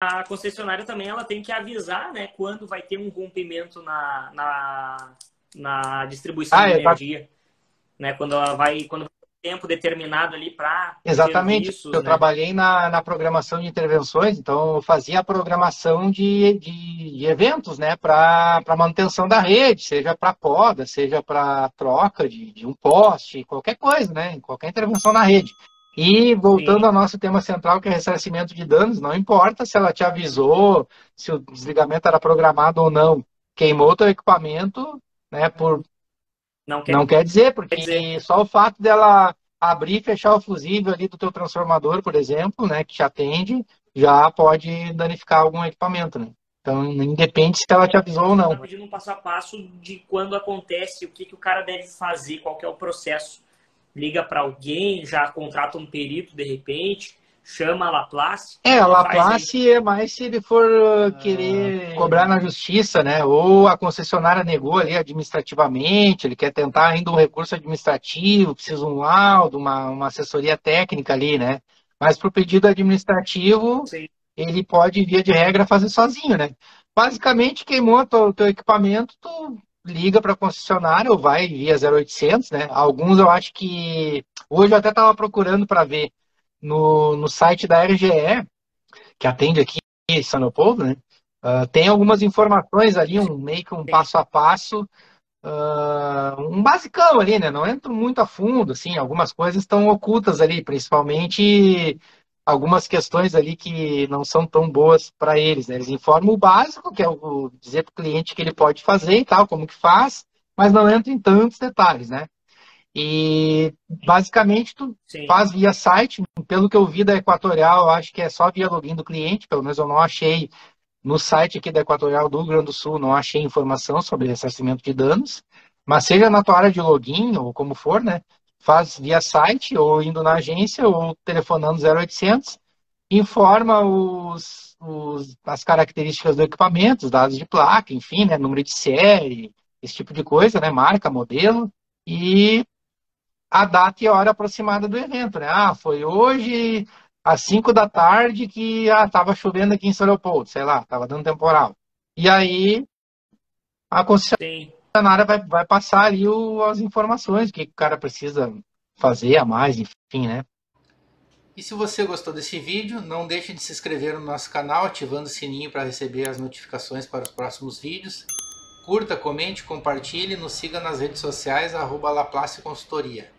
a concessionária também ela tem que avisar, né, quando vai ter um rompimento na, na, na distribuição Ah, de é, tá. energia, né, quando ela vai, quando vai ter tempo determinado ali para Exatamente. eu né? trabalhei na, na programação de intervenções, então eu fazia a programação de, de, de eventos, né, para manutenção da rede, seja para poda, seja para troca de, de um poste, qualquer coisa, né, qualquer intervenção na rede. E voltando Sim. ao nosso tema central, que é ressarcimento de danos, não importa se ela te avisou, se o desligamento era programado ou não, queimou teu equipamento, né, por Não quer não quer dizer, porque Quer dizer- só o fato dela abrir e fechar o fusível ali do teu transformador, por exemplo, né, que te atende, já pode danificar algum equipamento, né? Então, independe se ela te avisou ou Tá não. pedindo um passo a passo de quando acontece, o que, que o cara deve fazer, qual que é o processo. Liga para alguém, já contrata um perito de repente, chama a Laplace. É, a Laplace é mais se ele for uh, querer cobrar na justiça, né? Ou a concessionária negou ali administrativamente, ele quer tentar ainda um recurso administrativo, precisa um laudo, uma, uma assessoria técnica ali, né? Mas para o pedido administrativo, Sim. ele pode, via de regra, fazer sozinho, né? Basicamente, queimou o teu equipamento, tu liga para concessionária ou vai via 0800, né? Alguns eu acho que... Hoje eu até estava procurando para ver no, no site da RGE, que atende aqui em São Leopoldo, né? Ah, tem algumas informações ali, um meio que um passo a passo, ah, um basicão ali, né? Não entro muito a fundo, assim, algumas coisas estão ocultas ali, principalmente algumas questões ali que não são tão boas para eles, né? Eles informam o básico, que é o dizer para o cliente que ele pode fazer e tal, como que faz, mas não entram em tantos detalhes, né? E basicamente tu Sim. faz via site, pelo que eu vi da Equatorial, acho que é só via login do cliente, pelo menos eu não achei no site aqui da Equatorial do Rio Grande do Sul, não achei informação sobre ressarcimento de danos, mas seja na tua área de login ou como for, né? Faz via site ou indo na agência ou telefonando 0800, informa os, os- as características do equipamento, os dados de placa, enfim, né? Número de série, esse tipo de coisa, né? Marca, modelo e a data e a hora aproximada do evento, né? Ah, foi hoje às 5 da tarde que ah, tava chovendo aqui em São Leopoldo, sei lá, tava dando temporal. E aí a concessionária Sim. vai, vai passar ali o- as informações, que o cara precisa fazer a mais, enfim, né? E se você gostou desse vídeo, não deixe de se inscrever no nosso canal, ativando o sininho para receber as notificações para os próximos vídeos. Curta, comente, compartilhe, nos siga nas redes sociais, arroba Laplace Consultoria.